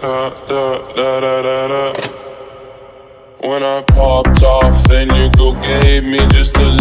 da, da, da, da, da. When I popped off, then you go gave me just a.